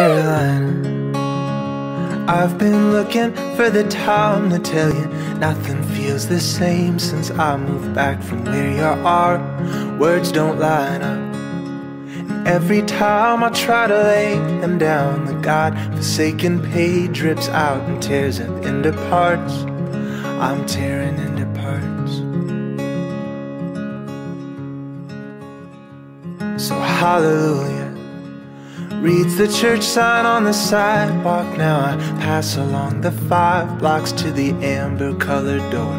Carolina. I've been looking for the time to tell you nothing feels the same since I moved back from where you are. Words don't line up. And every time I try to lay them down, the God-forsaken page drips out and tears it into parts. I'm tearing into parts. So hallelujah. Reads the church sign on the sidewalk. Now I pass along the five blocks to the amber colored door.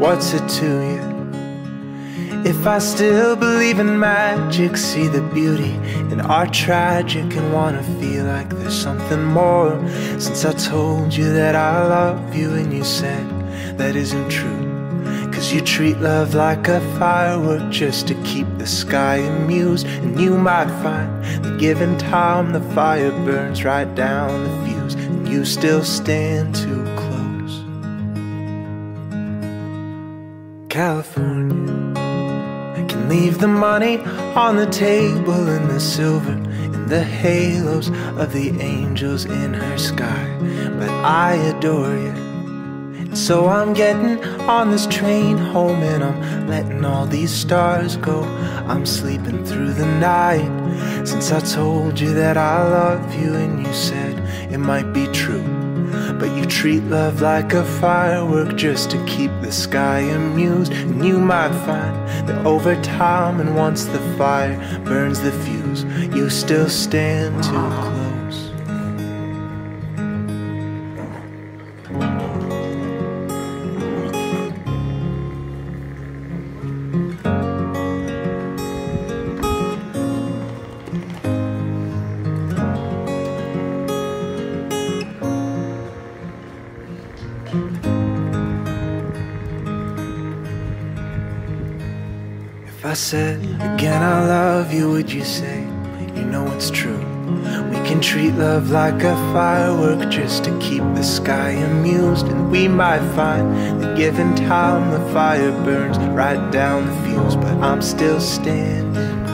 What's it to you? If I still believe in magic, see the beauty in our tragic, and wanna feel like there's something more. Since I told you that I love you, and you said that isn't true. Cause you treat love like a firework just to keep the sky amused. And you might find that given time, the fire burns right down the fuse, and you still stand too close. California, I can leave the money on the table and the silver and the halos of the angels in her sky. But I adore you. So I'm getting on this train home and I'm letting all these stars go. I'm sleeping through the night since I told you that I love you and you said it might be true. But you treat love like a firework just to keep the sky amused. And you might find that over time, and once the fire burns the fuse, you still stand too close. If I said again I love you, would you say you know it's true? We can treat love like a firework just to keep the sky amused, and we might find that given time the fire burns right down the fuse. But I'm still standing